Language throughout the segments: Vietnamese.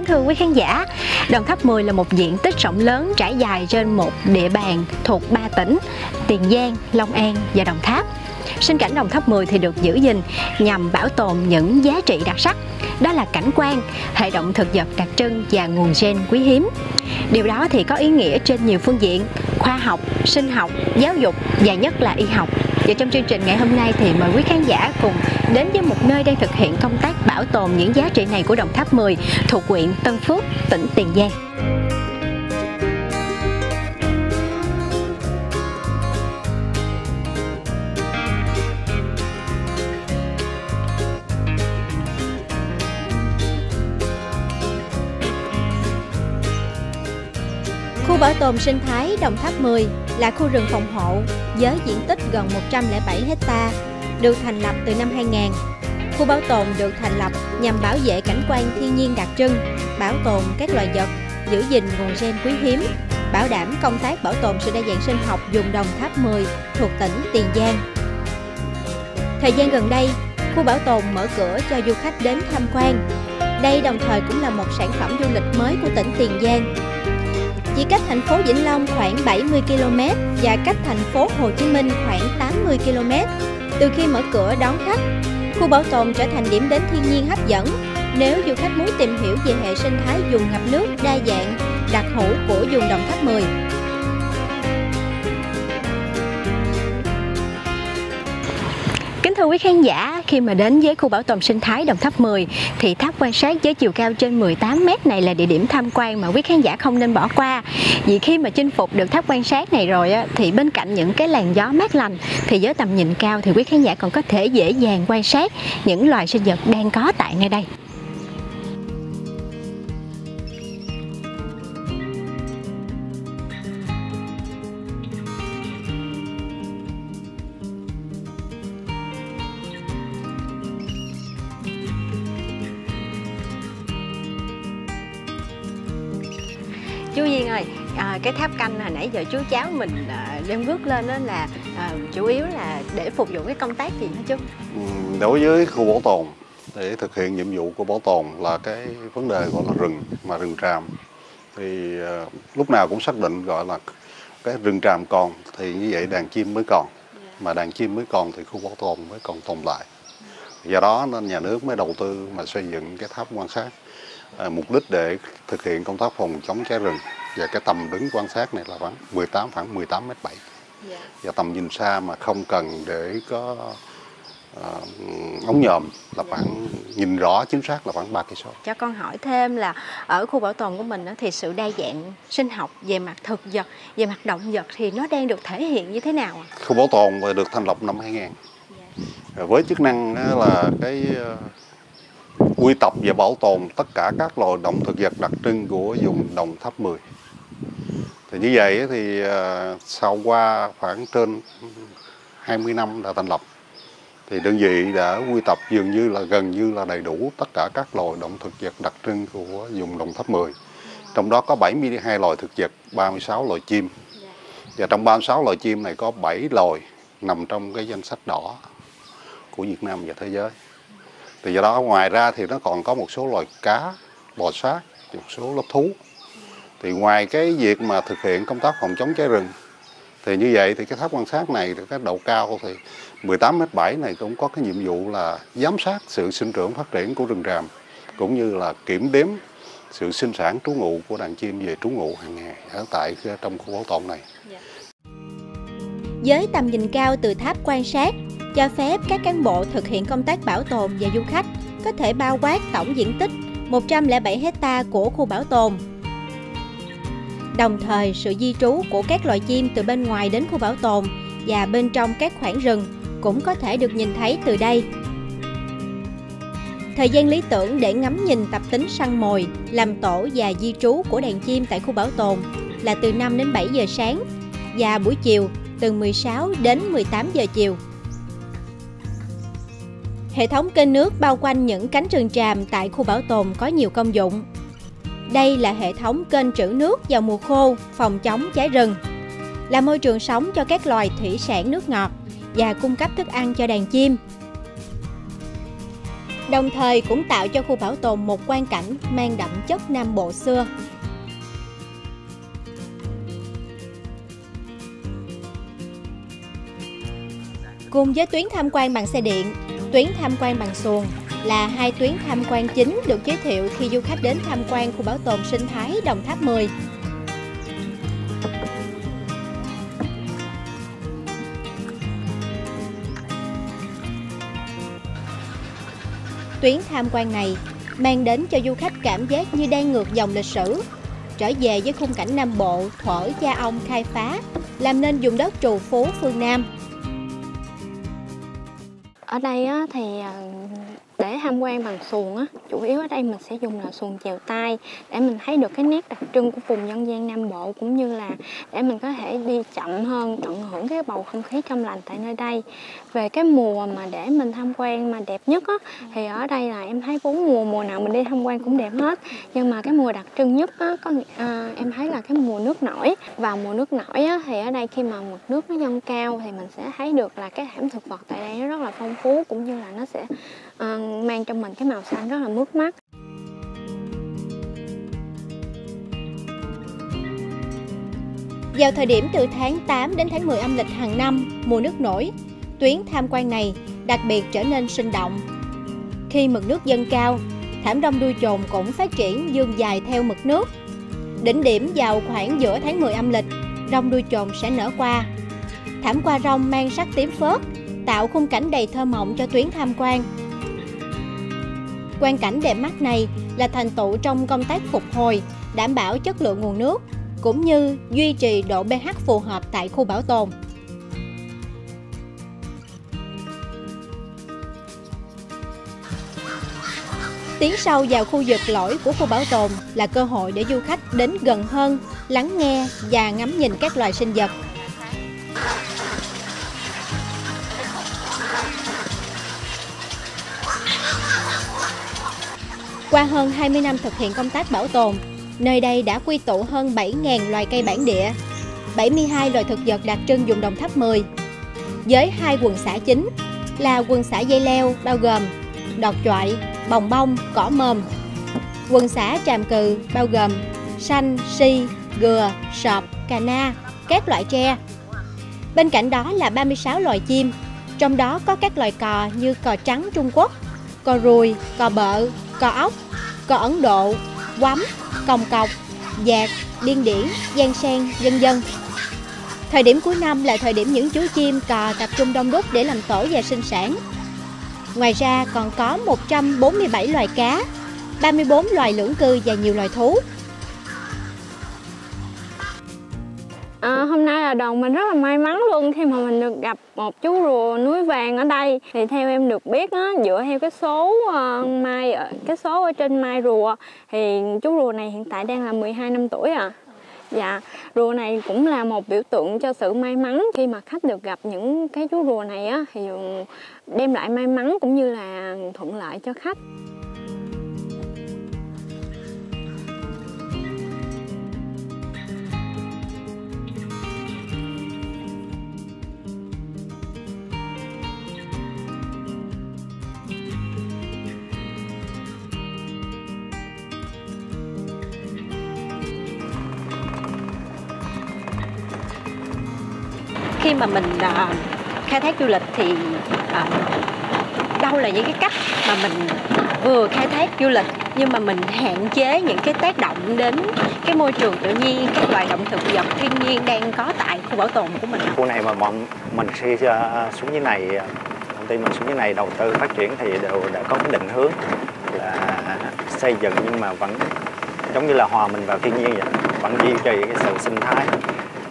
Kính thưa quý khán giả, Đồng Tháp 10 là một diện tích rộng lớn trải dài trên một địa bàn thuộc ba tỉnh Tiền Giang, Long An và Đồng Tháp. Sinh cảnh Đồng Tháp 10 thì được giữ gìn nhằm bảo tồn những giá trị đặc sắc, đó là cảnh quan, hệ động thực vật đặc trưng và nguồn gen quý hiếm. Điều đó thì có ý nghĩa trên nhiều phương diện, khoa học, sinh học, giáo dục và nhất là y học. Và trong chương trình ngày hôm nay thì mời quý khán giả cùng đến với một nơi đang thực hiện công tác bảo tồn những giá trị này của Đồng Tháp 10 thuộc huyện Tân Phước, tỉnh Tiền Giang. Khu bảo tồn sinh thái Đồng Tháp 10 là khu rừng phòng hộ với diện tích gần 107 hecta, được thành lập từ năm 2000. Khu bảo tồn được thành lập nhằm bảo vệ cảnh quan thiên nhiên đặc trưng, bảo tồn các loài vật, giữ gìn nguồn gen quý hiếm, bảo đảm công tác bảo tồn sự đa dạng sinh học vùng Đồng Tháp 10 thuộc tỉnh Tiền Giang. Thời gian gần đây, khu bảo tồn mở cửa cho du khách đến tham quan. Đây đồng thời cũng là một sản phẩm du lịch mới của tỉnh Tiền Giang chỉ cách thành phố Vĩnh Long khoảng 70 km và cách thành phố Hồ Chí Minh khoảng 80 km. Từ khi mở cửa đón khách, khu bảo tồn trở thành điểm đến thiên nhiên hấp dẫn. Nếu du khách muốn tìm hiểu về hệ sinh thái vùng ngập nước đa dạng, đặc hữu của vùng Đồng Tháp 10, Kính thưa quý khán giả, khi mà đến với khu bảo tồn sinh thái Đồng Tháp 10 thì tháp quan sát với chiều cao trên 18 m này là địa điểm tham quan mà quý khán giả không nên bỏ qua. Vì khi mà chinh phục được tháp quan sát này rồi á, thì bên cạnh những cái làn gió mát lành thì với tầm nhìn cao thì quý khán giả còn có thể dễ dàng quan sát những loài sinh vật đang có tại nơi đây. Cái tháp canh hồi nãy giờ chú cháu mình à, đem rước lên đó là à, chủ yếu là để phục vụ cái công tác gì hả chú? Ừ, đối với khu bảo tồn để thực hiện nhiệm vụ của bảo tồn là cái vấn đề gọi là rừng mà rừng tràm. Thì à, lúc nào cũng xác định gọi là cái rừng tràm còn thì như vậy đàn chim mới còn. Mà đàn chim mới còn thì khu bảo tồn mới còn tồn tại do đó nên nhà nước mới đầu tư mà xây dựng cái tháp quan sát mục đích để thực hiện công tác phòng chống cháy rừng và cái tầm đứng quan sát này là khoảng 18 khoảng 18 mét 7 và tầm nhìn xa mà không cần để có uh, ống nhòm là khoảng nhìn rõ chính xác là khoảng ba cây số. cho con hỏi thêm là ở khu bảo tồn của mình á, thì sự đa dạng sinh học về mặt thực vật về mặt động vật thì nó đang được thể hiện như thế nào ạ? Khu bảo tồn được thành lập năm 2000 Rồi với chức năng là cái ờ, quy tập và bảo tồn tất cả các loài động thực vật đặc trưng của vùng Đồng Tháp 10. Thì như vậy thì ờ, sau qua khoảng trên 20 năm đã thành lập thì đơn vị đã quy tập dường như là gần như là đầy đủ tất cả các loài động thực vật đặc trưng của vùng Đồng Tháp 10. Trong đó có 72 loài thực vật, 36 loài chim. Và trong 36 loài chim này có 7 loài nằm trong cái danh sách đỏ của Việt Nam và thế giới. Thì do đó ngoài ra thì nó còn có một số loài cá, bò sát, một số lớp thú. Thì ngoài cái việc mà thực hiện công tác phòng chống cháy rừng thì như vậy thì cái tháp quan sát này cái độ cao thì 18 m 7 này cũng có cái nhiệm vụ là giám sát sự sinh trưởng phát triển của rừng tràm cũng như là kiểm đếm sự sinh sản trú ngụ của đàn chim về trú ngụ hàng ngày ở tại trong khu bảo tồn này. Dạ. với tầm nhìn cao từ tháp quan sát cho phép các cán bộ thực hiện công tác bảo tồn và du khách có thể bao quát tổng diện tích 107 hecta của khu bảo tồn. Đồng thời, sự di trú của các loài chim từ bên ngoài đến khu bảo tồn và bên trong các khoảng rừng cũng có thể được nhìn thấy từ đây. Thời gian lý tưởng để ngắm nhìn tập tính săn mồi, làm tổ và di trú của đàn chim tại khu bảo tồn là từ 5 đến 7 giờ sáng và buổi chiều từ 16 đến 18 giờ chiều. Hệ thống kênh nước bao quanh những cánh rừng tràm tại khu bảo tồn có nhiều công dụng. Đây là hệ thống kênh trữ nước vào mùa khô, phòng chống cháy rừng, là môi trường sống cho các loài thủy sản nước ngọt và cung cấp thức ăn cho đàn chim. đồng thời cũng tạo cho khu bảo tồn một quan cảnh mang đậm chất Nam Bộ xưa. Cùng với tuyến tham quan bằng xe điện, tuyến tham quan bằng xuồng là hai tuyến tham quan chính được giới thiệu khi du khách đến tham quan khu bảo tồn sinh thái Đồng Tháp 10. Tuyến tham quan này mang đến cho du khách cảm giác như đang ngược dòng lịch sử, trở về với khung cảnh Nam Bộ thuở cha ông khai phá, làm nên vùng đất trù phú phương Nam. Ở đây á, thì ờ, để tham quan bằng xuồng á, chủ yếu ở đây mình sẽ dùng là xuồng chèo tay để mình thấy được cái nét đặc trưng của vùng dân gian Nam Bộ cũng như là để mình có thể đi chậm hơn, tận hưởng cái bầu không khí trong lành tại nơi đây. Về cái mùa mà để mình tham quan mà đẹp nhất á, thì ở đây là em thấy bốn mùa mùa nào mình đi tham quan cũng đẹp hết. Nhưng mà cái mùa đặc trưng nhất á, có à, em thấy là cái mùa nước nổi. Vào mùa nước nổi á, thì ở đây khi mà mực nước nó dâng cao thì mình sẽ thấy được là cái thảm thực vật tại đây nó rất là phong phú cũng như là nó sẽ Ờ, mang trong mình cái màu xanh rất là mướt mắt Vào thời điểm từ tháng 8 đến tháng 10 âm lịch hàng năm, mùa nước nổi, tuyến tham quan này đặc biệt trở nên sinh động. Khi mực nước dâng cao, thảm rong đuôi chồn cũng phát triển dương dài theo mực nước. Đỉnh điểm vào khoảng giữa tháng 10 âm lịch, rong đuôi chồn sẽ nở qua. Thảm qua rong mang sắc tím phớt, tạo khung cảnh đầy thơ mộng cho tuyến tham quan. Quan cảnh đẹp mắt này là thành tựu trong công tác phục hồi, đảm bảo chất lượng nguồn nước, cũng như duy trì độ pH phù hợp tại khu bảo tồn. Tiến sâu vào khu vực lõi của khu bảo tồn là cơ hội để du khách đến gần hơn, lắng nghe và ngắm nhìn các loài sinh vật Qua hơn 20 năm thực hiện công tác bảo tồn, nơi đây đã quy tụ hơn 7.000 loài cây bản địa, 72 loài thực vật đặc trưng vùng Đồng Tháp 10. Với hai quần xã chính là quần xã dây leo bao gồm đọt chọi, bồng bông, cỏ mờm. Quần xã tràm cừ bao gồm xanh, si, gừa, sọp, cà na, các loại tre. Bên cạnh đó là 36 loài chim, trong đó có các loài cò như cò trắng Trung Quốc, cò ruồi, cò bợ, cò ốc, cò Ấn Độ, quắm, còng cọc, dạt, điên điển, giang sen, vân dân. Thời điểm cuối năm là thời điểm những chú chim cò tập trung đông đúc để làm tổ và sinh sản. Ngoài ra còn có 147 loài cá, 34 loài lưỡng cư và nhiều loài thú. À, hôm nay là đoàn mình rất là may mắn luôn. Khi mà mình được gặp một chú rùa núi vàng ở đây thì theo em được biết á, dựa theo cái số uh, mai cái số ở trên mai rùa thì chú rùa này hiện tại đang là 12 năm tuổi à Dạ, rùa này cũng là một biểu tượng cho sự may mắn. Khi mà khách được gặp những cái chú rùa này á thì ừ, đem lại may mắn cũng như là thuận lợi cho khách. Khi mà mình à, khai thác du lịch thì à, đâu là những cái cách mà mình vừa khai thác du lịch nhưng mà mình hạn chế những cái tác động đến cái môi trường tự nhiên các loài động thực vật thiên nhiên đang có tại khu bảo tồn của mình? Khu này mà bọn mình khi à, xuống dưới này à, công ty mình xuống dưới này đầu tư phát triển thì đều đã có cái định hướng là xây dựng nhưng mà vẫn giống như là hòa mình vào thiên nhiên vậy vẫn duy trì cái sự sinh thái.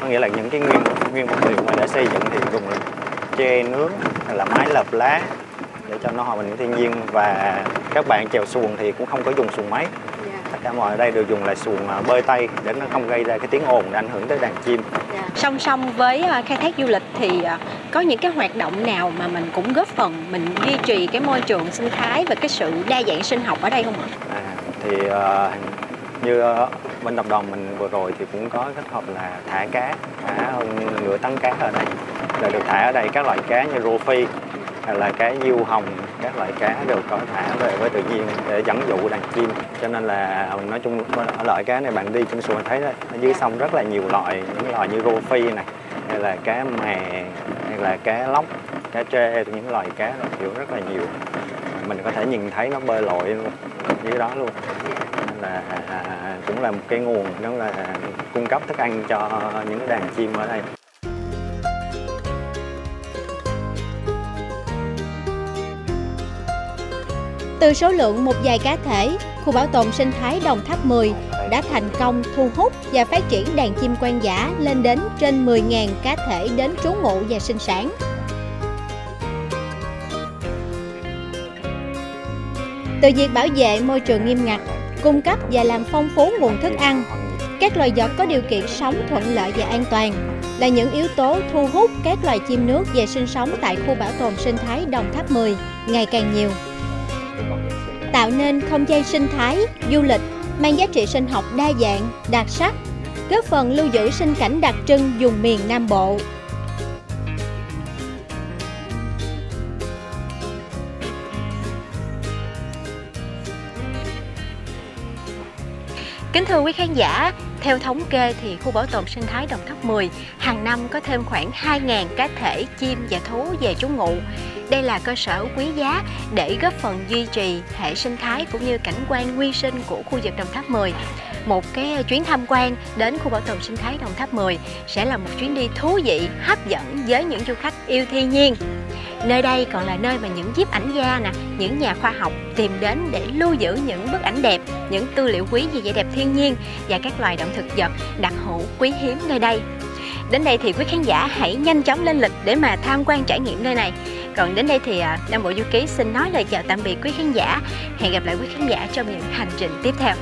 Có nghĩa là những cái nguyên nguyên vật liệu mà để xây dựng thì dùng tre nướng hay là mái lợp lá để cho nó hòa mình với thiên nhiên và các bạn chèo xuồng thì cũng không có dùng xuồng máy dạ. tất cả mọi ở đây đều dùng là xuồng à, bơi tay để nó không gây ra cái tiếng ồn để ảnh hưởng tới đàn chim dạ. song song với à, khai thác du lịch thì à, có những cái hoạt động nào mà mình cũng góp phần mình duy trì cái môi trường sinh thái và cái sự đa dạng sinh học ở đây không ạ? À, thì uh, như ờ, bên tập đoàn mình vừa rồi thì cũng có kết hợp là thả cá, thả hơn nửa tấn cá ở đây. Là được thả ở đây các loại cá như rô phi, hay là cá diêu hồng, các loại cá đều có thả về với tự nhiên để dẫn dụ đàn chim. Cho nên là ờ, nói chung ở loại cá này bạn đi trên xuồng thấy ở dưới sông rất là nhiều loại, những loại như rô phi này, hay là cá mè, hay là cá lóc, cá trê những loài cá kiểu rất là nhiều. Mình có thể nhìn thấy nó bơi lội luôn, dưới đó luôn là à, à, à, cũng là một cái nguồn đó là cung cấp thức ăn cho những đàn chim ở đây Từ số lượng một vài cá thể, khu bảo tồn sinh thái Đồng Tháp 10 đã thành công thu hút và phát triển đàn chim quan giả lên đến trên 10.000 cá thể đến trú ngụ và sinh sản. Từ việc bảo vệ môi trường nghiêm ngặt, cung cấp và làm phong phú nguồn thức ăn, các loài vật có điều kiện sống thuận lợi và an toàn là những yếu tố thu hút các loài chim nước về sinh sống tại khu bảo tồn sinh thái Đồng Tháp 10 ngày càng nhiều. Tạo nên không gian sinh thái, du lịch mang giá trị sinh học đa dạng, đặc sắc, góp phần lưu giữ sinh cảnh đặc trưng vùng miền Nam Bộ. Kính thưa quý khán giả, theo thống kê thì khu bảo tồn sinh thái Đồng Tháp 10 hàng năm có thêm khoảng 2.000 cá thể chim và thú về trú ngụ. Đây là cơ sở quý giá để góp phần duy trì hệ sinh thái cũng như cảnh quan nguyên sinh của khu vực Đồng Tháp 10. Một cái chuyến tham quan đến khu bảo tồn sinh thái Đồng Tháp 10 sẽ là một chuyến đi thú vị, hấp dẫn với những du khách yêu thiên nhiên. Nơi đây còn là nơi mà những nhiếp ảnh gia nè, những nhà khoa học tìm đến để lưu giữ những bức ảnh đẹp, những tư liệu quý về vẻ đẹp thiên nhiên và các loài động thực vật đặc hữu quý hiếm nơi đây. Đến đây thì quý khán giả hãy nhanh chóng lên lịch để mà tham quan trải nghiệm nơi này. Còn đến đây thì à, Nam Bộ Du Ký xin nói lời chào tạm biệt quý khán giả. Hẹn gặp lại quý khán giả trong những hành trình tiếp theo.